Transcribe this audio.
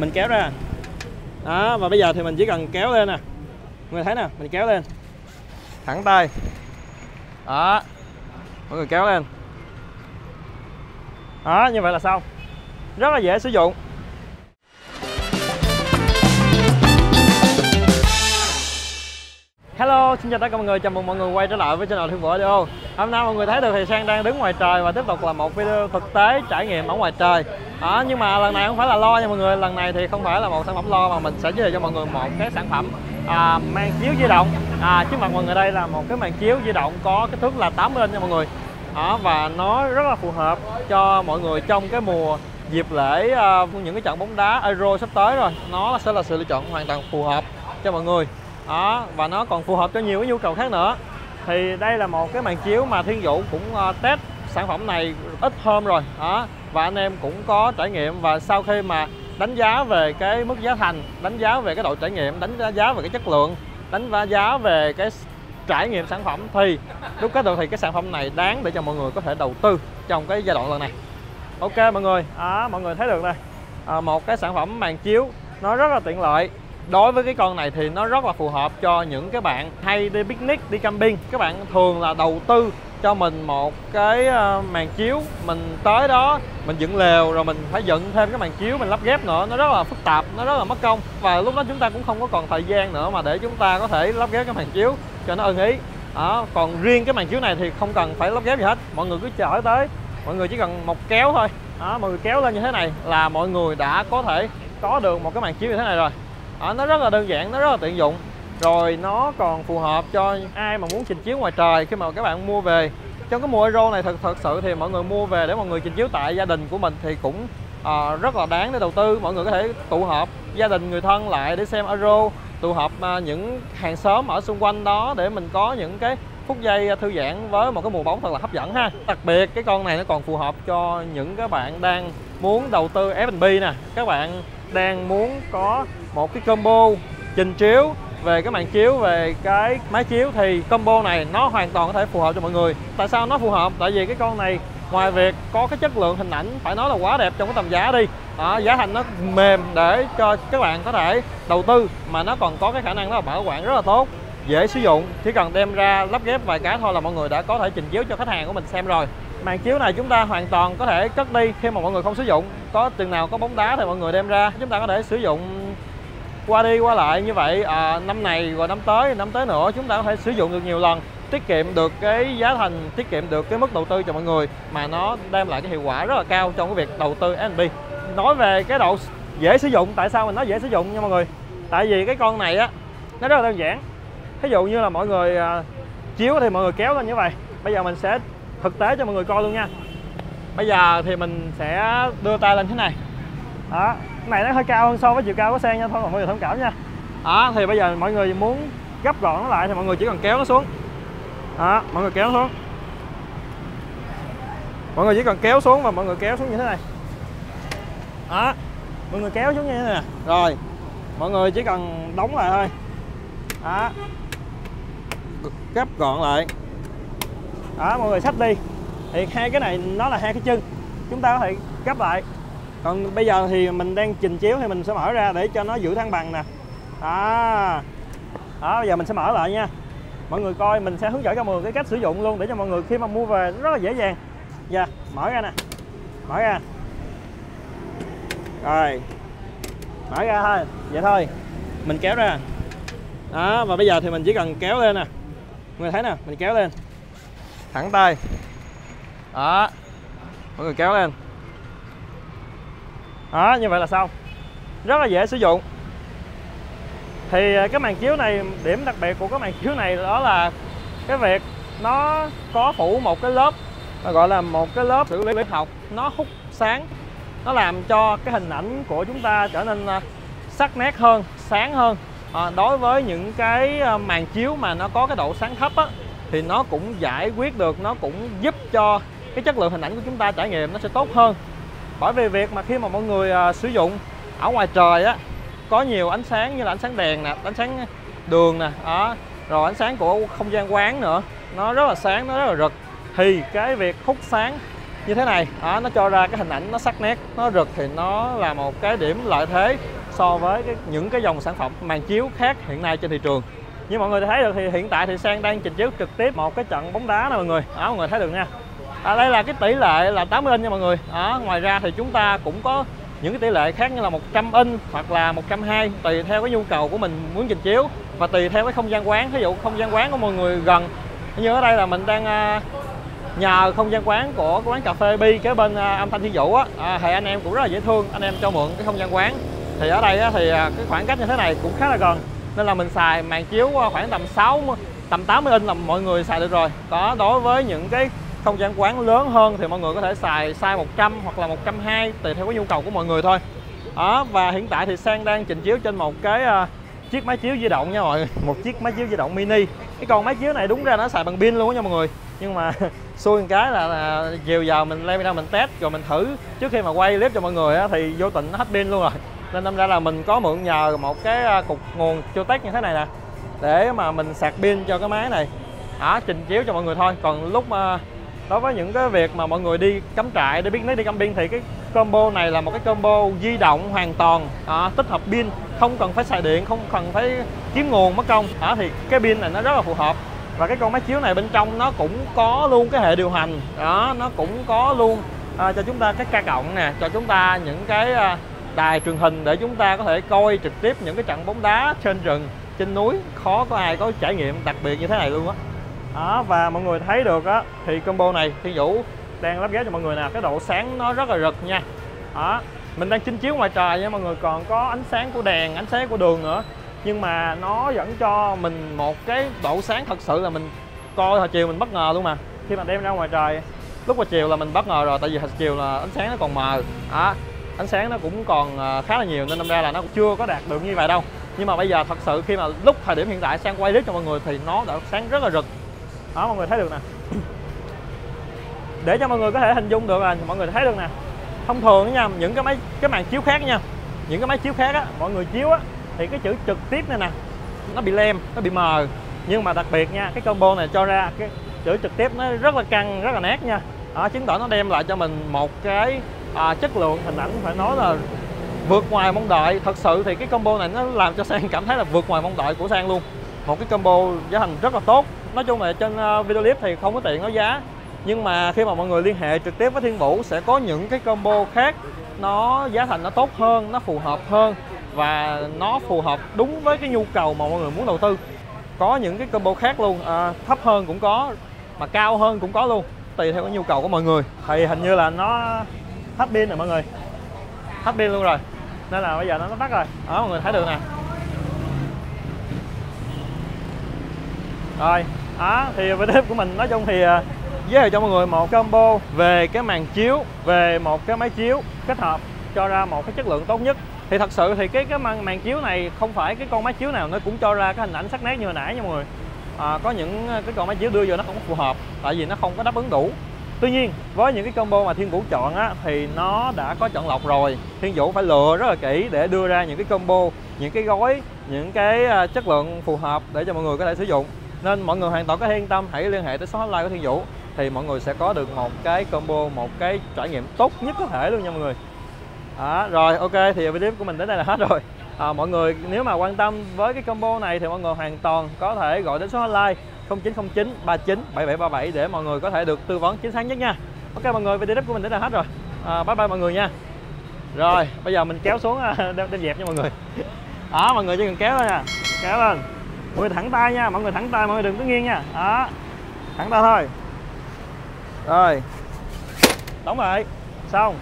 mình kéo ra. Đó, và bây giờ thì mình chỉ cần kéo lên nè. Mọi người thấy nè, mình kéo lên. Thẳng tay. Đó. Mọi người kéo lên. Đó, như vậy là xong. Rất là dễ sử dụng. Xin chào tất cả mọi người, chào mừng mọi người quay trở lại với channel Thiên Vũ video Hôm nay mọi người thấy được thì Sang đang đứng ngoài trời và tiếp tục là một video thực tế trải nghiệm ở ngoài trời. Đó, Nhưng mà lần này không phải là lo nha mọi người, lần này thì không phải là một sản phẩm lo mà mình sẽ giới thiệu cho mọi người một cái sản phẩm à, màn chiếu di động. À, Trước mặt mọi người đây là một cái màn chiếu di động có kích thước là 80 inch nha mọi người. Đó, Và nó rất là phù hợp cho mọi người trong cái mùa dịp lễ uh, những cái trận bóng đá Euro sắp tới rồi. Nó sẽ là sự lựa chọn hoàn toàn phù hợp cho mọi người đó và nó còn phù hợp cho nhiều cái nhu cầu khác nữa. Thì đây là một cái màn chiếu mà Thiên Vũ cũng uh, test sản phẩm này ít hôm rồi. Đó và anh em cũng có trải nghiệm và sau khi mà đánh giá về cái mức giá thành đánh giá về cái độ trải nghiệm đánh giá về cái chất lượng đánh giá về cái trải nghiệm sản phẩm thì lúc kết được thì cái sản phẩm này đáng để cho mọi người có thể đầu tư trong cái giai đoạn lần này. Ok mọi người. À, mọi người thấy được đây. À, một cái sản phẩm màn chiếu nó rất là tiện lợi đối với cái con này thì nó rất là phù hợp cho những cái bạn hay đi picnic, đi camping. Các bạn thường là đầu tư cho mình một cái ờ, màn chiếu, mình tới đó, mình dựng lều, rồi mình phải dựng thêm cái màn chiếu, mình lắp ghép nữa. Nó rất là phức tạp, nó rất là mất công. Và lúc đó chúng ta cũng không có còn thời gian nữa mà để chúng ta có thể lắp ghép cái màn chiếu cho nó ưng ý. Đó, còn riêng cái màn chiếu này thì không cần phải lắp ghép gì hết. Mọi người cứ chở tới, mọi người chỉ cần một kéo thôi. Đó, mọi người kéo lên như thế này là mọi người đã có thể có được một cái màn chiếu như thế này rồi à, nó rất là đơn giản nó rất là tiện dụng. Rồi nó còn phù hợp cho ai mà muốn trình chiếu ngoài trời khi mà các bạn mua về. Trong cái mùa Euro này thật thật sự thì mọi người mua về để mọi người trình chiếu tại gia đình của mình thì cũng à, rất là đáng để đầu tư. Mọi người có thể tụ họp gia đình người thân lại để xem Euro tụ họp à, những hàng xóm ở xung quanh đó để mình có những cái phút giây à, thư giãn với một cái mùa bóng thật là hấp dẫn ha. Đặc biệt cái con này nó còn phù hợp cho những các bạn đang muốn đầu tư F&B nè. Các bạn đang muốn có một cái combo trình chiếu về cái màn chiếu về cái máy chiếu thì combo này nó hoàn toàn có thể phù hợp cho mọi người. Tại sao nó phù hợp? Tại vì cái con này ngoài việc có cái chất lượng hình ảnh phải nói là quá đẹp trong cái tầm giá đi. Đó, giá thành nó mềm để cho các bạn có thể đầu tư mà nó còn có cái khả năng đó là bảo quản rất là tốt dễ sử dụng. Chỉ cần đem ra lắp ghép vài cái thôi là mọi người đã có thể trình chiếu cho khách hàng của mình xem rồi. Màn chiếu này chúng ta hoàn toàn có thể cất đi khi mà mọi người không sử dụng. Có chừng nào có bóng đá thì mọi người đem ra chúng ta có thể sử dụng qua đi qua lại như vậy à, năm này rồi năm tới năm tới nữa chúng ta có thể sử dụng được nhiều lần tiết kiệm được cái giá thành tiết kiệm được cái mức đầu tư cho mọi người mà nó đem lại cái hiệu quả rất là cao trong cái việc đầu tư F&B nói về cái độ dễ sử dụng tại sao mình nói dễ sử dụng nha mọi người? Tại vì cái con này á nó rất là đơn giản. Ví dụ như là mọi người à, chiếu thì mọi người kéo lên như vậy. Bây giờ mình sẽ thực tế cho mọi người coi luôn nha. Bây giờ thì mình sẽ đưa tay lên thế này. Đó này nó hơi cao hơn so với chiều cao của xe nha. Thôi mọi người thông cảm nha. Đó thì bây giờ mọi người muốn gấp gọn nó lại thì mọi người chỉ cần kéo nó xuống. Đó mọi người kéo nó xuống. Mọi người chỉ cần kéo xuống và mọi người kéo xuống như thế này. Đó mọi người kéo xuống như thế này rồi, mọi người chỉ cần đóng lại thôi. Đó gấp gọn lại. Đó mọi người xách đi. Thì hai cái này nó là hai cái chân. Chúng ta có thể gấp lại còn bây giờ thì mình đang trình chiếu thì mình sẽ mở ra để cho nó giữ thăng bằng nè. Đó. Đó, bây giờ mình sẽ mở lại nha. Mọi người coi, mình sẽ hướng dẫn cho mọi người cái cách sử dụng luôn để cho mọi người khi mà mua về rất là dễ dàng. Dạ mở ra nè. Mở ra. Rồi. Mở ra thôi. Vậy thôi. Mình kéo ra. Đó, và bây giờ thì mình chỉ cần kéo lên nè. Mọi người thấy nè, mình kéo lên. Thẳng tay. Đó. Mọi người kéo lên đó như vậy là xong. Rất là dễ sử dụng. Thì à, cái màn chiếu này điểm đặc biệt của cái màn chiếu này đó là cái việc nó có phủ một cái lớp gọi là một cái lớp xử lý học. Nó hút sáng. Nó làm cho cái hình ảnh của chúng ta trở nên à, sắc nét hơn sáng hơn. À, đối với những cái à, màn chiếu mà nó có cái độ sáng thấp á, thì nó cũng giải quyết được nó cũng giúp cho cái chất lượng hình ảnh của chúng ta trải nghiệm nó sẽ tốt hơn bởi vì việc mà khi mà mọi người à, sử dụng ở ngoài trời á có nhiều ánh sáng như là ánh sáng đèn nè ánh sáng đường nè đó rồi ánh sáng của không gian quán nữa nó rất là sáng nó rất là rực. Thì cái việc hút sáng như thế này đó, nó cho ra cái hình ảnh nó sắc nét nó rực thì nó là một cái điểm lợi thế so với cái, những cái dòng sản phẩm màn chiếu khác hiện nay trên thị trường. Như mọi người thấy được thì hiện tại thì sang đang trình chiếu trực tiếp một cái trận bóng đá nè mọi người. Đó mọi người thấy được nha à, đây là cái tỷ lệ là 80 inch nha mọi người. Đó, ngoài ra thì chúng ta cũng có những cái tỷ lệ khác như là 100 inch hoặc là 120 tùy theo cái nhu cầu của mình muốn trình chiếu và tùy theo cái không gian quán. Ví dụ không gian quán của mọi người gần như ở đây là mình đang à, nhờ không gian quán của quán cà phê Bi kế bên à, âm thanh thiên vũ á. À, thì anh em cũng rất là dễ thương anh em cho mượn cái không gian quán. Thì ở đây á, thì à, cái khoảng cách như thế này cũng khá là gần nên là mình xài màn chiếu khoảng tầm 6 tầm 80 inch là mọi người xài được rồi. Có đối với những cái không gian quán lớn hơn thì mọi người có thể xài size 100 hoặc là 120 tùy theo cái nhu cầu của mọi người thôi. Đó và hiện tại thì Sang đang trình chiếu trên một cái uh, chiếc máy chiếu di động nha mọi người. Một chiếc máy chiếu di động mini. Cái con máy chiếu này đúng ra nó xài bằng pin luôn nha mọi người. Nhưng mà xui một cái là, là chiều giờ mình lên ra mình test rồi mình thử. Trước khi mà quay clip cho mọi người á, thì vô tình nó hết pin luôn rồi. Nên đâm ra là mình có mượn nhờ một cái ờ, cục nguồn Chotec như thế này nè để mà mình sạc pin cho cái máy này. Đó, trình chiếu cho mọi người thôi. Còn lúc uh, đối với những cái việc mà mọi người đi cắm trại để biết lấy đi camping thì cái combo này là một cái combo di động hoàn toàn à, tích hợp pin không cần phải xài điện không cần phải kiếm nguồn mất công. À, thì cái pin này nó rất là phù hợp. Và cái con máy chiếu này bên trong nó cũng có luôn cái hệ điều hành. Đó nó cũng có luôn à, cho chúng ta cái ca cộng nè cho chúng ta những cái à, đài truyền hình để chúng ta có thể coi trực tiếp những cái trận bóng đá trên rừng trên núi. Khó có ai có trải nghiệm đặc biệt như thế này luôn á đó, và mọi người thấy được á, thì combo này thiên vũ đang lắp ghép cho mọi người nè. Cái độ sáng nó rất là rực nha. Đó, mình đang chinh chiếu ngoài trời nha mọi người. Còn có ánh sáng của đèn, ánh sáng của đường nữa. Nhưng mà nó vẫn cho mình một cái độ sáng thật sự là mình coi hồi chiều mình bất ngờ luôn mà. Khi mà đem ra ngoài trời, lúc mà chiều là mình bất ngờ rồi, tại vì hồi chiều là ánh sáng nó còn mờ. Đó, ánh sáng nó cũng còn ờ, khá là nhiều, nên đâm ra là nó cũng chưa có đạt được như vậy đâu. Nhưng mà bây giờ thật sự khi mà lúc thời điểm hiện tại sang quay clip cho mọi người thì nó đã sáng rất là rực đó mọi người thấy được nè. Để cho mọi người có thể hình dung được là mọi người thấy được nè. Thông thường nha những cái máy cái màn chiếu khác nha những cái máy chiếu khác á mọi người chiếu á thì cái chữ trực tiếp này nè nó bị lem nó bị mờ. Nhưng mà đặc biệt nha cái combo này cho ra cái chữ trực tiếp nó rất là căng rất là nét nha. Đó, chứng tỏ nó đem lại cho mình một cái à, chất lượng hình ảnh phải nói là vượt ngoài mong đợi. Thật sự thì cái combo này nó làm cho sang cảm thấy là vượt ngoài mong đợi của sang luôn. Một cái combo giá thành rất là tốt nói chung là trên ờ, video clip thì không có tiện nói giá. Nhưng mà khi mà mọi người liên hệ trực tiếp với Thiên Vũ sẽ có những cái combo khác. Nó giá thành nó tốt hơn nó phù hợp hơn và nó phù hợp đúng với cái nhu cầu mà mọi người muốn đầu tư. Có những cái combo khác luôn à, thấp hơn cũng có mà cao hơn cũng có luôn tùy theo cái nhu cầu của mọi người. Thì hình như là nó hết pin rồi mọi người. Hết pin luôn rồi. Nên là bây giờ nó tắt rồi. Đó mọi người thấy được nè. Rồi đó thì video của mình nói chung thì à, giới thiệu cho mọi người một combo về cái màn chiếu về một cái máy chiếu kết hợp cho ra một cái chất lượng tốt nhất. Thì thật sự thì cái cái màn, màn chiếu này không phải cái con máy chiếu nào nó cũng cho ra cái hình ảnh sắc nét như hồi nãy nha mọi người. À, có những à, cái con máy chiếu đưa vô nó không phù hợp tại vì nó không có đáp ứng đủ. Tuy nhiên với những cái combo mà Thiên Vũ chọn á thì nó đã có chọn lọc rồi. Thiên Vũ phải lựa rất là kỹ để đưa ra những cái combo những cái gói những cái à, chất lượng phù hợp để cho mọi người có thể sử dụng nên mọi người hoàn toàn có thể yên tâm hãy liên hệ tới số hotline của Thiên Vũ thì mọi người sẽ có được một cái combo một cái trải nghiệm tốt nhất có thể luôn nha mọi người. Đó, rồi ok thì video của mình đến đây là hết rồi. À, mọi người nếu mà quan tâm với cái combo này thì mọi người hoàn toàn có thể gọi đến số hotline 0909 39 7737 để mọi người có thể được tư vấn chính xác nhất nha. Ok mọi người video của mình đến đây là hết rồi. À, bye bye mọi người nha. Rồi bây giờ mình kéo xuống à, đem, đem dẹp nha mọi người. Đó mọi người chỉ cần kéo thôi nha kéo lên mọi người thẳng tay nha, mọi người thẳng tay, mọi người đừng có nghiêng nha. Đó. Thẳng tay thôi. Rồi. Đóng lại. Xong.